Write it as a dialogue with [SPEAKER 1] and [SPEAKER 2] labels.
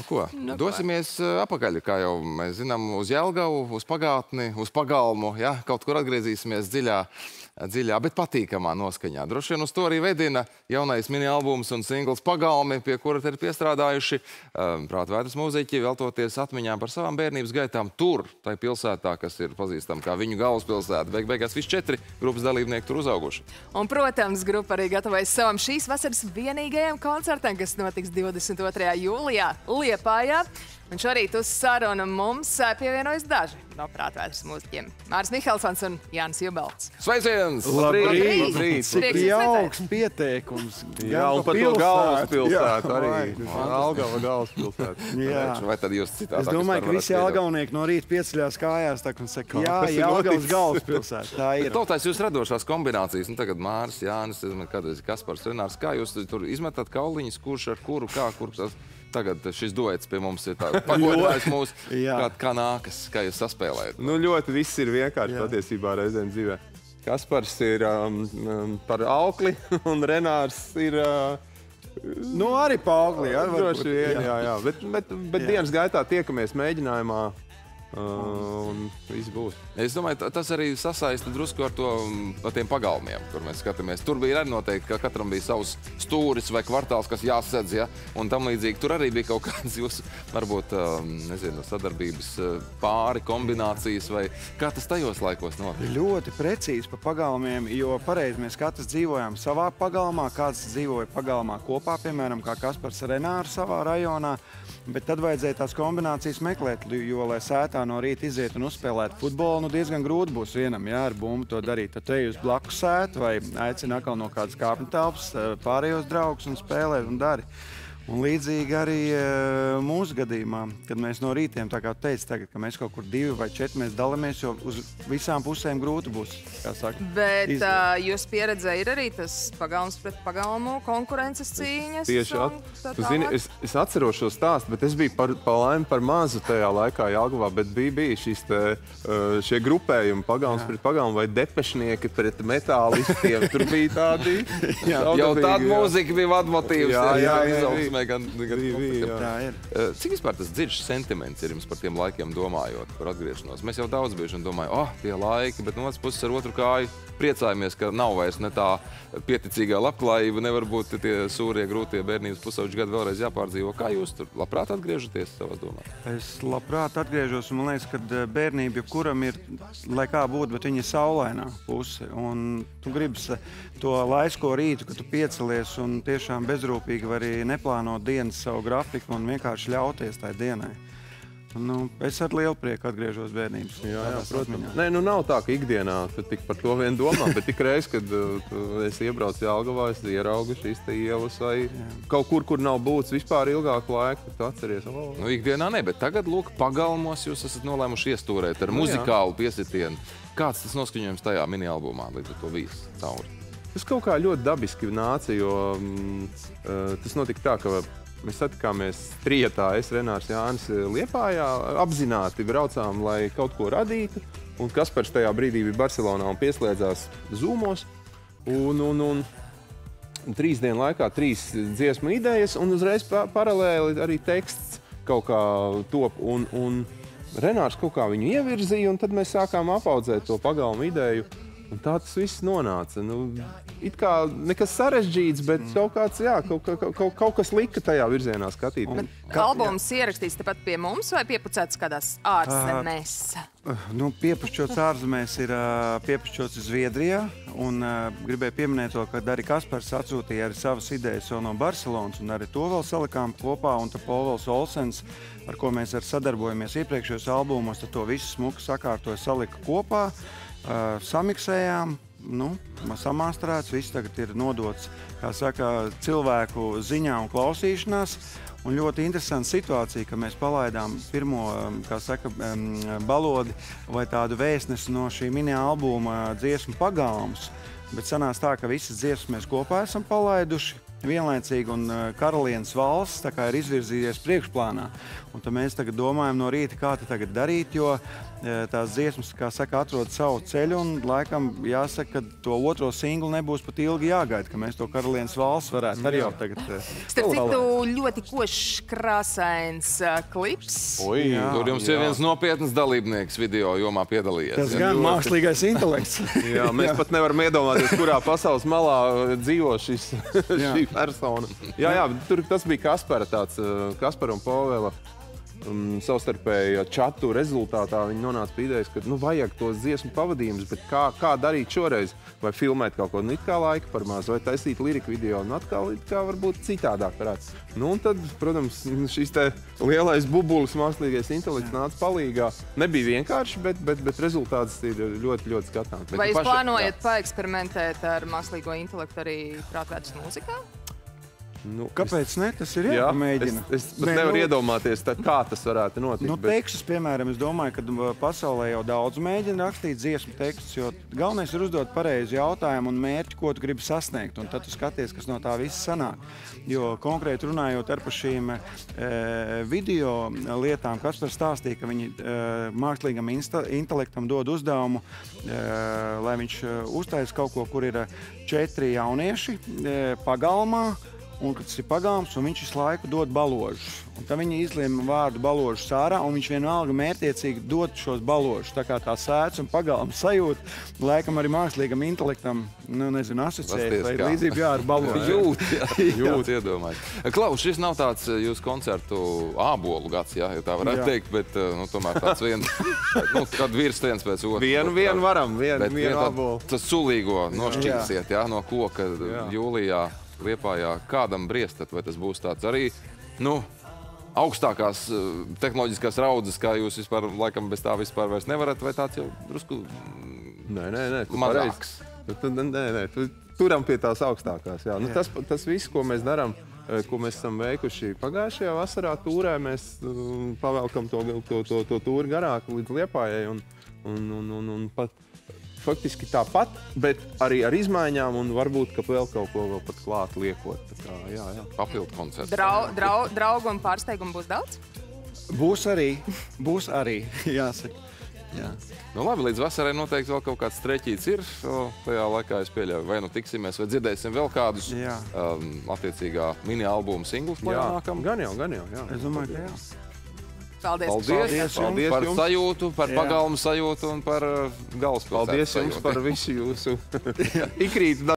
[SPEAKER 1] Nu, ko? Nu, Dosimies ko? apakaļ, kā jau mēs zinām, uz Jelgavu, uz pagātni, uz pagalmu. Ja? Kaut kur atgriezīsimies dziļā dziļā, bet patīkamā noskaņā. Droši vien uz to arī vedina jaunais mini-albums un singls Pagalmi, pie kura ir piestrādājuši prāta vētras mūziķi, veltoties atmiņām par savām bērnības gaitām tur, tai pilsētā, kas ir pazīstama kā viņu galvaspilsēta. Beig beigās visi četri grupas dalībnieki tur uzauguši.
[SPEAKER 2] Un, protams, grupa arī gatavojas savam šīs vasaras vienīgajam koncertam, kas notiks 22. jūlijā Liepājā. Un šorīt uz sarunu mums pievienojas daži no prātvētras mūziķiem. Māris Mihelsons un Jānis Jubelts.
[SPEAKER 1] Sveiciens!
[SPEAKER 3] Labrīt! Labrīt!
[SPEAKER 4] Cik jauks pieteikums.
[SPEAKER 3] Jā, un par to galvaspilsētu arī. Algava galvaspilsētu.
[SPEAKER 1] Jā. Vai tad jūs citādāk?
[SPEAKER 4] Es domāju, ka visi algaunieki no rīta pieceļās kājās tā un saka, jā, Jelgavas galvaspilsētu. Tā ir.
[SPEAKER 1] Tautājs jūs radošās kombinācijas. Nu, tagad Māris, Jānis, kādreiz Kaspars Renārs. Kā jūs tur izmetat kauliņus, kurš ar kuru, kā, kur tas? Tagad šis duets pie mums ir pagodinājis mūs. kā, kā nākas, kā jūs saspēlējat?
[SPEAKER 3] Nu, ļoti viss ir vienkārši patiesībā reizēm dzīvē. Kaspars ir um, um, par aukli un Renārs ir... Uh,
[SPEAKER 4] Nu, arī pāgli, jā.
[SPEAKER 3] Droši vien, jā, jā. Bet, bet, bet jā. dienas gaitā tiekamies mēģinājumā un viss būs.
[SPEAKER 1] Es domāju, tas arī sasaista drusku ar to, ar tiem pagalmiem, kur mēs skatāmies. Tur bija arī noteikti, ka katram bija savs stūris vai kvartāls, kas jāsadz, ja? un tam līdzīgi. Tur arī bija kaut kādas jūsu, varbūt, nezinu, sadarbības pāri, kombinācijas, vai kā tas tajos laikos notika?
[SPEAKER 4] Ļoti precīzi pa pagalmiem, jo pareizi mēs katrs dzīvojām savā pagalmā, kāds dzīvoja pagalmā kopā, piemēram, kā Kaspars Renārs savā rajonā, bet tad vajadzēja tās kombinācijas meklēt, jo, lai sētā tā no rīta iziet un uzspēlēt futbolu, nu diezgan grūti būs vienam, jā, ar bumbu to darīt. Tad te jūs blakus sēt vai aicina atkal no kādas kāpņu telpas eh, pārējos draugus un spēlēt un dari. Un līdzīgi arī uh, mūsu gadījumā, kad mēs no rītiem, tā kā teicu, tagad, ka mēs kaut kur divi vai četri mēs dalāmies, jo uz visām pusēm grūti būs.
[SPEAKER 2] Bet Izdarīt. uh, jūs pieredzē ir arī tas pagalms pret pagalmu konkurences cīņas?
[SPEAKER 3] Tieši at, tu zini, es, es atceros šo stāstu, bet es biju par, par laimi par mazu tajā laikā Jālgavā, bet bija, bija šis te, šie grupējumi pagalms jā. pret pagalmu vai depešnieki pret metālistiem. Tur bija tādi.
[SPEAKER 1] jā, jau tāda mūzika bija vadmotīvs. Jā, jā, jā, jā, jā nozīmē, gan, gan
[SPEAKER 4] bija, tā ir. Eh,
[SPEAKER 1] cik vispār tas dziļš sentiments ir jums par tiem laikiem domājot, par atgriešanos? Mēs jau daudz bieži domājam, oh, tie laiki, bet no otras puses ar otru kāju priecājamies, ka nav vairs ne tā pieticīgā labklājība, nevar būt tie sūrie, grūtie bērnības pusauģi gadi vēlreiz jāpārdzīvo. Kā jūs tur labprāt atgriežaties savās domās?
[SPEAKER 4] Es labprāt atgriežos, un man liekas, ka eh, bērnība jebkuram ir, lai kā būtu, bet viņa ir saulainā puse. Un tu gribas to laisko rītu, kad tu piecelies un tiešām bezrūpīgi vari neplānot dienas savu grafiku un vienkārši ļauties tai dienai. Nu, es ar lielu prieku atgriežos bērnības.
[SPEAKER 3] Jā, jā protams. Nē, nu nav tā, ka ikdienā tu tik par to vien domā, bet tik reiz, kad uh, es iebraucu Jālgavā, es ieraugu šīs te ievas vai jā. kaut kur, kur nav būts vispār ilgāku laiku, tu atceries. Oh.
[SPEAKER 1] Nu, ikdienā ne, bet tagad, lūk, pagalmos jūs esat nolēmuši iestūrēt ar nu, muzikālu piesitienu. Kāds tas noskaņojums tajā mini-albumā līdz ar to visu cauri?
[SPEAKER 3] Tas kaut kā ļoti dabiski nāca, jo mm, uh, tas notika tā, ka Mēs satikāmies trijotā, es, Renārs Jānis, Liepājā, apzināti braucām, lai kaut ko radītu. Un Kaspars tajā brīdī bija Barcelonā un pieslēdzās Zoomos. Un, un, un trīs dienu laikā trīs dziesmu idejas un uzreiz pa, paralēli arī teksts kaut kā top. Un, un Renārs kaut kā viņu ievirzīja, un tad mēs sākām apaudzēt to pagalmu ideju. Un tā tas viss nonāca. Nu, it kā nekas sarežģīts, bet kaut, kāds, jā, kaut, kaut, kaut, kaut kas lika tajā virzienā skatīties.
[SPEAKER 2] Albums ierakstīts tepat pie mums vai piepucēts kādās ārzemēs?
[SPEAKER 4] Uh, nu, piepušķots ārzemēs ir uh, piepušķots Zviedrijā. Un, uh, gribēju pieminēt to, ka arī Kaspars atsūtīja arī savas idejas no Barcelonas. Un arī to vēl salikām kopā. Un tad Povels Olsens, ar ko mēs ar sadarbojamies iepriekšējos albumos, to visu smuku sakārtoja, salika kopā. Samiksējām, nu, samāstrēts, viss tagad ir nodots saka, cilvēku ziņā un klausīšanās. Un ļoti interesanta situācija, ka mēs palaidām pirmo saka, balodi vai tādu vēstnesi no šī mini-albuma dziesmu pagalmus. Bet sanāca tā, ka visas dziesmas mēs kopā esam palaiduši vienlaicīgi, un uh, karalienes valsts tā kā ir izvirzījies priekšplānā. Un tad mēs tagad domājam no rīta, kā to tagad darīt, jo eh, tās dziesmas, kā saka, atrod savu ceļu, un laikam jāsaka, ka to otro singlu nebūs pat ilgi jāgaida, ka mēs to karalienes valsts varētu arī jau tagad. eh,
[SPEAKER 2] Starp citu, ļoti košs, krāsains klips.
[SPEAKER 1] Oi,
[SPEAKER 4] Jā,
[SPEAKER 1] tur jums ir viens nopietns dalībnieks video jomā piedalījies.
[SPEAKER 4] Tas gan mākslīgais intelekts.
[SPEAKER 3] Jā, mēs pat nevaram iedomāties, kurā pasaules malā dzīvo šis,
[SPEAKER 4] Jā.
[SPEAKER 3] šī persona. Jā, jā, tur tas bija Kaspara, tāds uh, Kaspara un Povela. Um, savstarpēji čatu rezultātā viņi nonāca pie idejas, ka nu, vajag tos dziesmu pavadījumus, bet kā, kā darīt šoreiz? Vai filmēt kaut ko nu, it kā laika par maz, vai taisīt liriku video, un atkal it kā varbūt citādāk varētu. Nu, un tad, protams, šis te lielais bubulis, mākslīgais intelekts nāca palīgā. Nebija vienkārši, bet, bet, bet rezultāts ir ļoti, ļoti skatāms.
[SPEAKER 2] Vai jūs
[SPEAKER 1] paša-
[SPEAKER 2] plānojat paeksperimentēt ar mākslīgo intelektu arī prātvētas mūzikā?
[SPEAKER 3] Nu,
[SPEAKER 4] Kāpēc ne? Tas ir
[SPEAKER 3] Jā,
[SPEAKER 4] jāmēģina.
[SPEAKER 3] es, es pat
[SPEAKER 4] Nē,
[SPEAKER 3] nevaru
[SPEAKER 4] nu,
[SPEAKER 3] iedomāties, tā, kā tas varētu notikt.
[SPEAKER 4] Nu,
[SPEAKER 3] bet-
[SPEAKER 4] tekstus, piemēram, es domāju, ka pasaulē jau daudz mēģina rakstīt dziesmu tekstus, jo galvenais ir uzdot pareizu jautājumu un mērķi, ko tu gribi sasniegt. Un tad tu skaties, kas no tā viss sanāk. Jo konkrēti runājot ar par šīm e, video lietām, kas par stāstīja, ka viņi e, mākslīgam insta, intelektam dod uzdevumu, e, lai viņš e, uztaisa kaut ko, kur ir e, četri jaunieši e, pagalmā. Un kad tas ir pagāms, un viņš visu laiku dod baložus. Un Tad viņi izlēma vārdu baložus ārā, un viņš vienalga mērķiecīgi dod šos baložus. Tā kā tā sēdz un pagalma sajūta, laikam arī mākslīgam intelektam, nu, nezinu, asociēta
[SPEAKER 1] Pasties,
[SPEAKER 4] vai līdzība jā, ar baložu.
[SPEAKER 1] Jūt, jā, jūt iedomājies. Klaus, šis nav tāds eh, jūsu koncertu ābolu gads, jā, ja tā varētu
[SPEAKER 4] Jā.
[SPEAKER 1] teikt, bet eh, nu, tomēr tāds viens, nu, kad virs viens pēc otra.
[SPEAKER 3] Vienu, vienu varam, vienu,
[SPEAKER 1] Bet
[SPEAKER 3] vienu
[SPEAKER 1] vien
[SPEAKER 3] abolu.
[SPEAKER 1] Tas sulīgo nošķirsiet jā, no koka
[SPEAKER 3] Jā.
[SPEAKER 1] jūlijā, Liepājā. Kādam briestat, vai tas būs tāds arī, nu, augstākās eh, tehnoloģiskās raudzes, kā jūs vispār, laikam, bez tā vispār vairs nevarat, vai tāds jau drusku
[SPEAKER 3] Nē, nē, nē, tu
[SPEAKER 1] Mazāks.
[SPEAKER 3] pareizi. Tu, tu, nē, nē, tu, turam pie tās augstākās. Jā. Nu, tas, tas viss, ko mēs darām, eh, ko mēs esam veikuši pagājušajā vasarā, tūrē, mēs um, pavelkam to, to, to, to tūri garāk līdz liepājai. Un, un, un, un, un pat, faktiski tāpat, bet arī ar izmaiņām, un varbūt ka vēl kaut ko vēl pat klāt liekot. Tā Kā, jā, jā.
[SPEAKER 1] papildu koncerts.
[SPEAKER 2] Drau, drau, draugu un pārsteigumu būs daudz?
[SPEAKER 4] Būs arī, būs arī, jāsaka. Jā.
[SPEAKER 1] Nu, labi, līdz vasarai noteikti vēl kaut kāds streķīts ir. Tajā laikā es pieļauju, vai nu tiksimies, vai dzirdēsim vēl kādus
[SPEAKER 4] Jā.
[SPEAKER 1] um, attiecīgā mini-albumu singlus.
[SPEAKER 3] Jā,
[SPEAKER 1] nākam.
[SPEAKER 3] gan jau, gan jau. Jā.
[SPEAKER 4] Es domāju, ka jā.
[SPEAKER 2] Paldies!
[SPEAKER 1] Paldies,
[SPEAKER 4] Paldies
[SPEAKER 1] paldies par
[SPEAKER 3] jums.
[SPEAKER 1] sajūtu, par pagalmu sajūtu un par uh, galvaspilsētu
[SPEAKER 3] Paldies jums
[SPEAKER 1] sajūtu.
[SPEAKER 3] par visu jūsu ikrītu